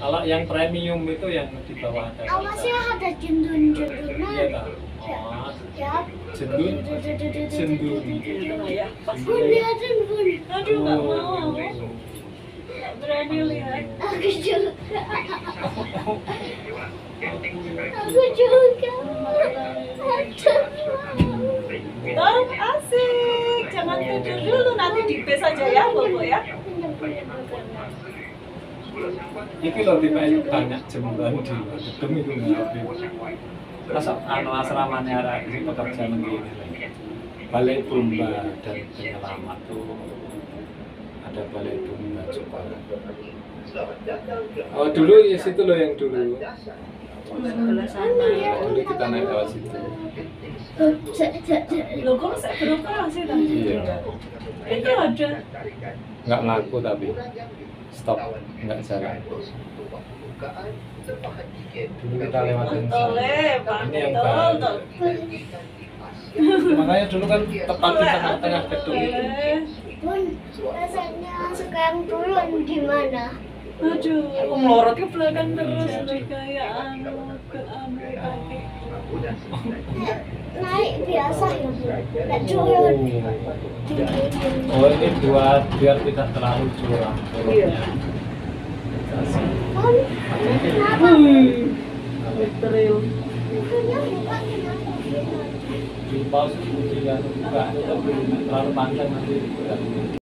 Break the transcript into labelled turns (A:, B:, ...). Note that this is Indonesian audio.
A: Kalau yang premium itu yang di bawah ada.
B: Awasnya ada jendun-jendunnya.
A: Iya tak? Oh,
B: Ya.
A: jendun, jendun.
C: Ya.
B: Bun liatin bun.
C: Aduh nggak
A: Oh.
C: mau. Nggak berani lihat.
B: Aku juga. Aku juga.
C: Tom asik. Jangan tidur dulu nanti di base aja ya Bobo ya.
A: Iki loh tipe banyak jemuran di gedung itu nggak Masa anu asramanya ada di pekerja begini Balai Bumba dan penyelamat tuh ada balai Bumba juga. Oh dulu ya situ loh yang dulu.
C: Sebelah sana.
A: Dulu kita naik lewat situ.
C: Lo kok saya beroperasi tadi?
A: Iya.
C: Itu ada.
A: Nggak laku tapi stop nggak jalan. Dulu kita lewatin sana.
C: Pak.
A: Ini yang baru. Makanya dulu kan tepat di tengah-tengah gedung itu.
C: Eh,
B: Bun, rasanya sekarang turun gimana?
C: Aduh, melorot ke belakang terus udah kayak anu ke anu kaki.
B: Naik biasa ya nggak.
A: Oh ini buat biar tidak terlalu.
B: Bukannya bukan kenapa?
A: Di pause kemudian buka terlalu panjang nanti.